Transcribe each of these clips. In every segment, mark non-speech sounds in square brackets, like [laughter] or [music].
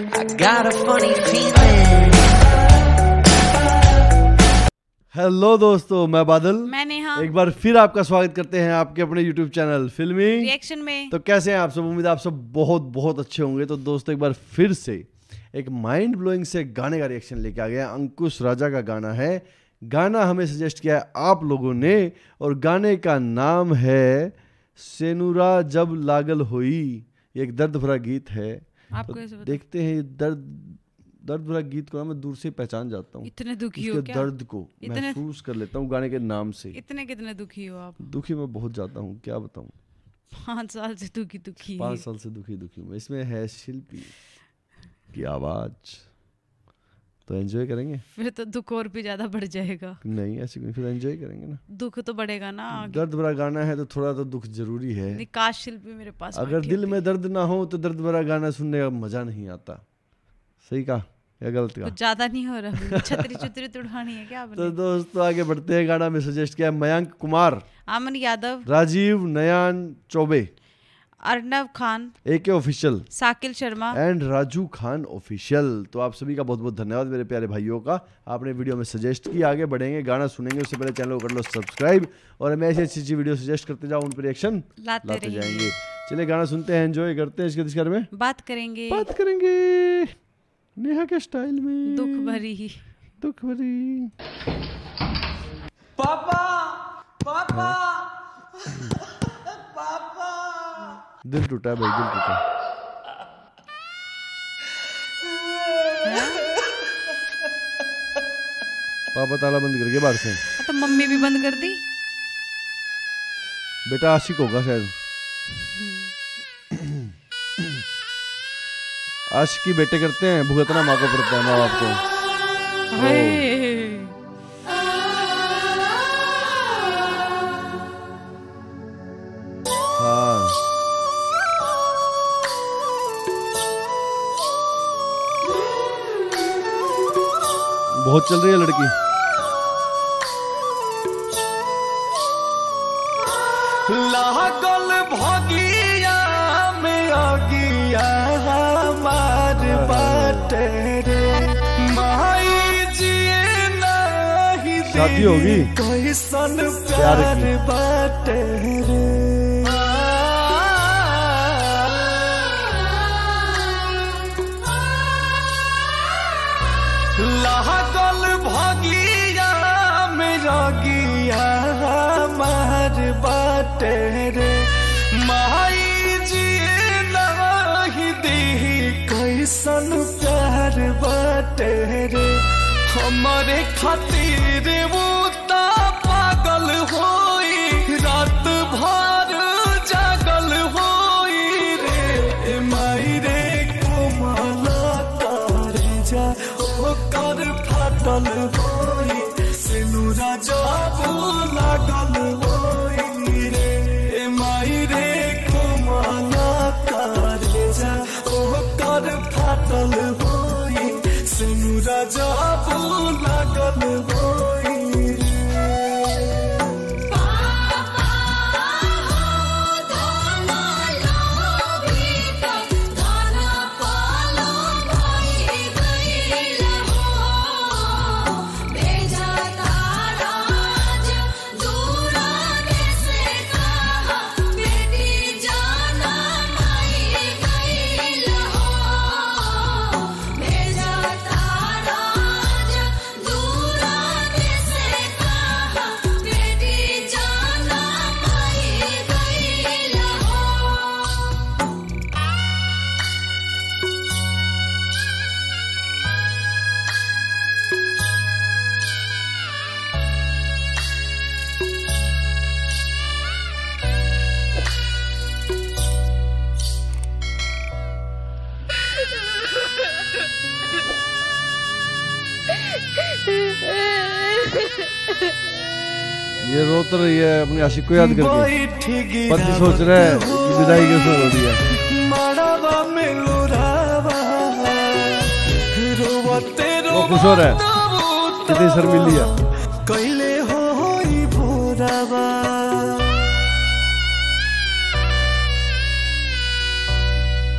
I got a funny feeling. Hello दोस्तों मैं बादल। मैं नेहा। एक बार फिर आपका स्वागत करते हैं आपके अपने यूट्यूब चैनल फिल्मी रिएक्शन में। तो कैसे हैं आप सब? उम्मीद है आप सब बहुत बहुत अच्छे होंगे। तो दोस्तों एक बार फिर से एक माइंड ब्लोइंग से गाने का रिएक्शन लेके आ गया अंकुश राजा का गाना है। गाना हमें सजेस्ट किया है आप लोगों ने और गाने का नाम है सेनुरा जब लागल होई। ये एक दर्द भरा गीत है। आपको तो देखते हैं ये दर्द दर्द भरा गीत को मैं दूर से पहचान जाता हूँ। इतने दुखी हो क्या? दर्द को इतने- महसूस कर लेता हूँ गाने के नाम से इतने कितने दुखी हो आप? दुखी मैं बहुत जाता हूँ क्या बताऊँ? पाँच साल से दुखी दुखी पाँच साल से दुखी दुखी हूँ। इसमें है शिल्पी की आवाज़। तो एंजॉय करेंगे। फिर तो दुख और भी ज़्यादा बढ़ जाएगा। नहीं ऐसी फिर एंजॉय करेंगे ना। दुख तो बढ़ेगा ना दर्द भरा गाना है तो थोड़ा तो दुख ज़रूरी है। निकाश शिल्पी मेरे पास अगर दिल में दर्द ना हो तो दर्द भरा गाना सुनने का मज़ा नहीं आता। सही कहा या गलत कहा? ज़्यादा नहीं हो रहा छतरी छतरी तुड़ानी है क्या तो दोस्तों आगे बढ़ते हैं गाना में सजेस्ट किया मयंक कुमार। अमन Yadav. Rajiv नयान Choubey. Arnav Khan A K official Sakil Sharma. And Raju Khan official तो आप सभी का बहुत बहुत धन्यवाद मेरे प्यारे भाइयों का। आपने वीडियो में सजेस्ट किया आगे बढ़ेंगे गाना सुनेंगे उससे पहले चैनल को कर लो सब्सक्राइब और हमें ऐसी अच्छी अच्छी वीडियो सजेस्ट करते जाओ उन पर रिएक्शन लाते लाते जाएँगे। चलिए गाना सुनते हैं एंजॉय करते हैं इसके इस में। बात करेंगे। बात करेंगे। नेहा के स्टाइल में। दुख भरी। ही दुख भरी। पापा पापा। [clears throat] पापा। दिल टूटा भाई दिल टूटा। पापा ताला बंद करके बाहर से। तो मम्मी भी बंद कर दी? बेटा आशिक होगा शायद। आशिकी बेटे करते हैं भुगतना माँ को पड़ता है माँ बाप को। बहुत चल रही है लड़की लागल भगिया में अगिया हमार बाटे रे माई जी नहीं शादी होगी? कैसन प्यार। बाटे रे प्यार बाटे हमारे खातिर वो ता ये रोत रही है अपनी आशिक को याद करके। पति सोच रहा है विदाई कैसे हो रही है? वो खुश हो रहा है। कितनी शर्मिली है। कैले होई भोरावा।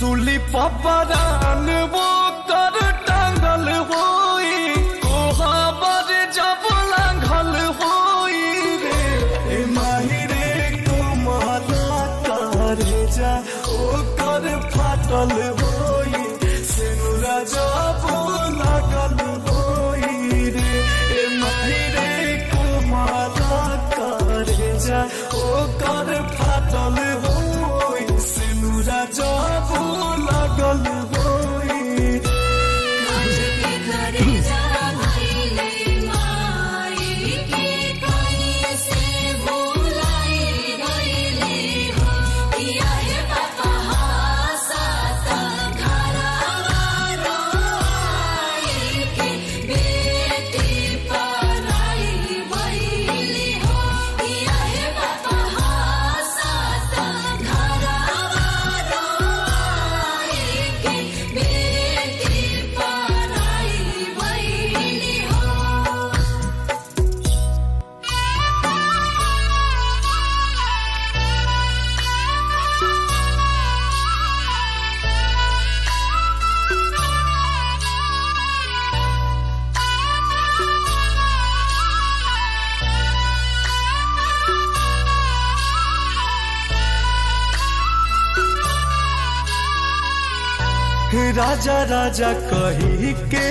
चुली पपरान वो राजा राजा कही के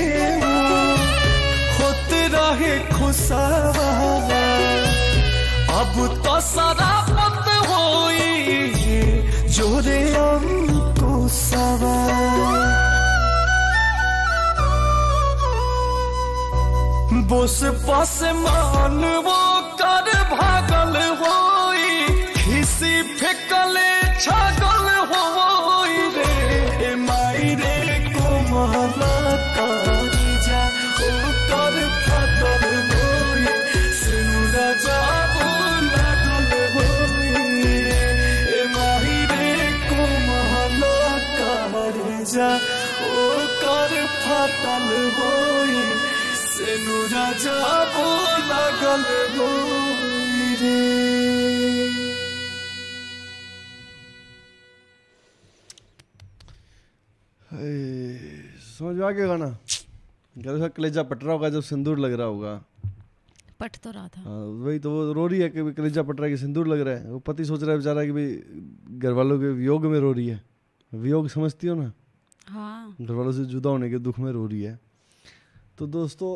होत रहे खुशहाल अब तो सरापत होई जोरे अंकुशवा बोस पास मान वो कर भागल होई, खिसी फेकले छागल होई जाबो लागल होई रे समझ में आ गया गाना? उसका कलेजा पट रहा होगा जब सिंदूर लग रहा होगा। पट तो रहा था। हाँ वही तो वो रो रही है कि कलेजा पट रहा है कि सिंदूर लग रहा है। वो पति सोच रहा है बेचारा कि भाई घर वालों के वियोग में रो रही है। वियोग समझती हो ना? हाँ। घर वालों से जुदा होने के दुख में रो रही है। तो दोस्तों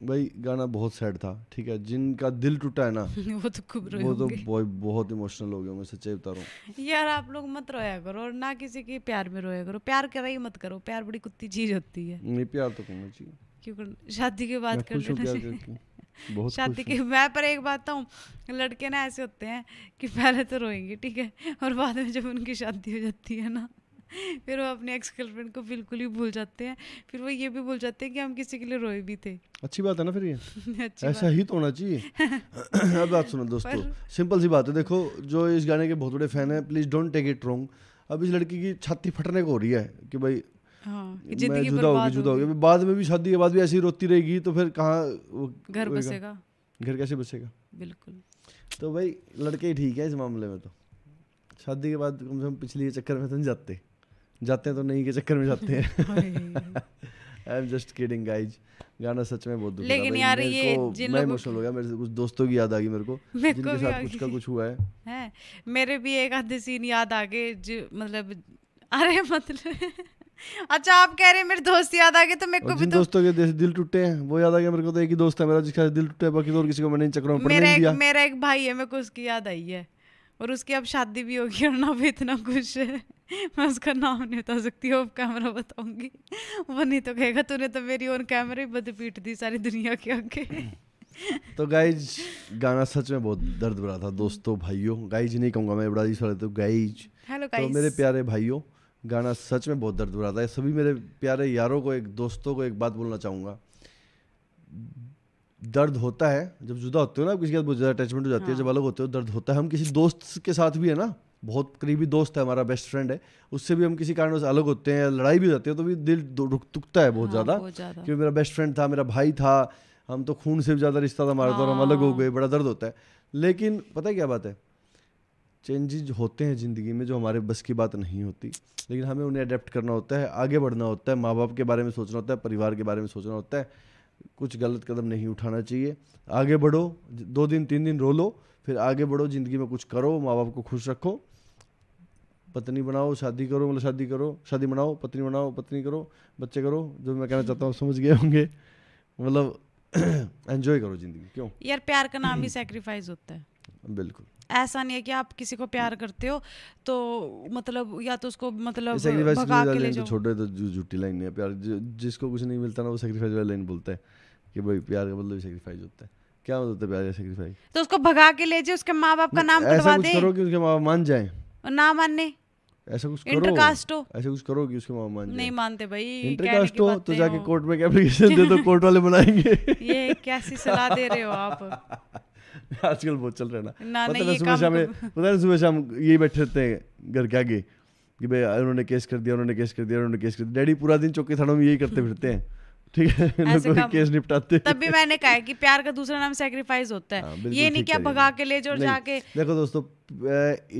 भाई गाना बहुत सैड था ठीक है? जिनका दिल टूटा है ना [laughs] वो तो खूब रोए वो तो होंगे। बहुत बहुत इमोशनल हो गया मैं सच्चाई बता रहा हूँ। यार आप लोग मत रोया करो और ना किसी के प्यार में रोया करो। प्यार करा ही मत करो प्यार बड़ी कुत्ती चीज़ होती है। नहीं प्यार तो करना चाहिए। क्यों कर- शादी के बाद कर हूँ लेना बहुत शादी के मैं पर एक बात हूँ लड़के ना ऐसे होते हैं कि पहले तो रोएँगे ठीक है? और बाद में जब उनकी शादी हो जाती है ना [laughs] फिर वो अपने एक्स गर्लफ्रेंड को बिल्कुल ही भूल जाते हैं। फिर वो ये भी भूल जाते हैं कि हम किसी के लिए रोए भी थे। अच्छी बात है ना फिर ये? [laughs] ऐसा ही तो होना चाहिए। [laughs] अब बात सुनो दोस्तों सिंपल सी बात है देखो जो इस गाने के बहुत बड़े फ़ैन है please don't take it wrong अब इस लड़की की छाती फटने को हो रही है कि भाई हाँ मैं जुदा होगी जुदा होगी। बाद में भी शादी के बाद भी ऐसी रोती रहेगी तो फिर कहाँ घर? बसेगा। घर कैसे बसेगा? बिल्कुल। तो भाई लड़के ही ठीक है इस मामले में तो। शादी के बाद कम से कम पिछली चक्कर में तो नहीं जाते। जाते हैं तो नहीं के चक्कर में जाते हैं। I am just kidding guys गाना सच में बहुत दुख लेकिन यार ये जिन मैं लोगों इमोशनल हो गया मेरे से कुछ दोस्तों की याद आ गई मेरे को [laughs] जिनके साथ कुछ का कुछ हुआ है। [laughs] है मेरे भी एक आधे सीन याद आ गए जो मतलब अरे मतलब [laughs] अच्छा आप कह रहे हैं मेरे दोस्त याद आ गए तो मेरे को भी तो दोस्तों के दिल टूटे हैं वो याद आ गया मेरे को तो एक ही दोस्त है मेरा जिसका दिल टूटा है बाकी तो और किसी को मैंने चक्करों में एक दिया मेरा एक भाई है मेरे को उसकी याद आई है। और उसकी अब शादी भी होगी और ना भी इतना खुश है। मैं उसका नाम नहीं बता सकती ऑफ़ कैमरा बताऊँगी। वो नहीं तो कहेगा तूने तो मेरी ऑन कैमरा ही बद पीट दी सारी दुनिया के आगे। [laughs] तो गाइज़ गाना सच में बहुत दर्द भरा था दोस्तों भाइयों। गाइज़ नहीं कहूँगा मैं बड़ा जी तो गाइज़ हेलो तो मेरे प्यारे भाइयों गाना सच में बहुत दर्द भरा था। सभी मेरे प्यारे यारों को एक दोस्तों को एक बात बोलना चाहूँगा। दर्द होता है जब जुदा होते हो ना किसी के साथ बहुत ज़्यादा अटैचमेंट हो जाती है जब अलग होते हो दर्द होता है। हम किसी दोस्त के साथ भी है ना बहुत करीबी दोस्त है हमारा बेस्ट फ्रेंड है उससे भी हम किसी कारण से अलग होते हैं लड़ाई भी हो जाती है तो भी दिल रुक तुकता है बहुत हाँ, ज़्यादा क्योंकि मेरा बेस्ट फ्रेंड था मेरा भाई था हम तो खून से भी ज़्यादा रिश्ता था हमारा तो हम अलग हो गए बड़ा दर्द होता है। लेकिन पता है क्या बात है? चेंजेज होते हैं ज़िंदगी में जो हमारे बस की बात नहीं होती। लेकिन हमें उन्हें अडेप्ट करना होता है आगे बढ़ना होता है माँ बाप के बारे में सोचना होता है परिवार के बारे में सोचना होता है। कुछ गलत कदम नहीं उठाना चाहिए। आगे बढ़ो दो दिन तीन दिन रो लो फिर आगे बढ़ो ज़िंदगी में कुछ करो माँ बाप को खुश रखो। पत्नी बनाओ शादी करो मतलब शादी करो शादी बनाओ पत्नी बनाओ पत्नी करो बच्चे करो जो मैं कहना चाहता हूँ समझ गए होंगे। मतलब [clears throat] एंजॉय करो ज़िंदगी क्यों? यार प्यार का नाम ही सेक्रीफाइस होता है। बिल्कुल। ऐसा नहीं है कि आप किसी को प्यार करते हो तो मतलब या तो उसको मतलब भगा के ले तो जाओ। छोटे तो झूठी लाइन है प्यार जिसको कुछ नहीं मिलता ना वो सेक्रीफाइस वाली लाइन बोलता है कि भाई प्यार का मतलब सेक्रीफाइस होता है। क्या मतलब होता है प्यार का सेक्रीफाइस तो उसको भगा के ले जाए उसके माँ बाप का नाम कटवा दे। करो कि उसके माँ बाप मान जाए? और ना मानने। ऐसा कुछ करो। ऐसा कुछ करो कि उसके माँ मान नहीं मानते भाई इंटरकास्ट हो तो जाके कोर्ट में एप्लीकेशन दे दो कोर्ट वाले [laughs] बनाएँगे। ये कैसी सलाह दे रहे हो आप। [laughs] [laughs] आजकल बहुत चल रहा है ना। ना, पता सुबह शाम तो- पता है सुबह शाम यही बैठे रहते हैं घर के आगे कि भाई उन्होंने केस कर दिया उन्होंने केस कर दिया उन्होंने केस कर दिया। डैडी पूरा दिन चौकी थानों में यही करते फिरते हैं। ठीक है? [laughs] कोई केस निपटाते तब भी मैंने कहा है कि प्यार का दूसरा नाम सेक्रीफाइस होता हाँ, है बिल्कुल ये नहीं ठीक कि आप कह रही भगा के ले जाओ नहीं, जाके देखो दोस्तों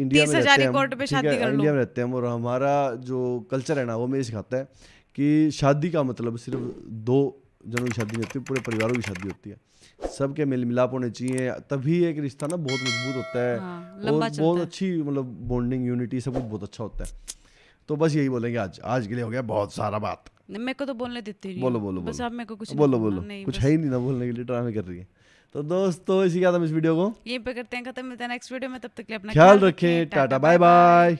इंडिया में रहते हैं कोर्ट पे शादी कर लो। इंडिया में रहते हैं और हमारा जो कल्चर है ना वो मेरे सिखाता है कि शादी का मतलब सिर्फ़ दो जनों की शादी नहीं होती पूरे परिवारों की शादी होती है। सबके मेल मिलाप होने चाहिए तभी एक रिश्ता ना बहुत मज़बूत होता है। हाँ, और बहुत है। अच्छी मतलब बॉन्डिंग यूनिटी सब कुछ बहुत अच्छा होता है। तो बस यही बोलेंगे आज। आज के लिए हो गया बहुत सारा बात। मेरे को तो बोलने देते ही। नहीं बोलो बोलो बस आप मेरे को कुछ बोलो बोलो। कुछ है ही नहीं ना बोलने के लिए ड्रामे कर रही है। तो दोस्तों इसी के साथ हम इस वीडियो को यहीं पे करते हैं खत्म मिलते हैं नेक्स्ट वीडियो में तब तक के लिए अपना ख्याल रखें। Tata bye bye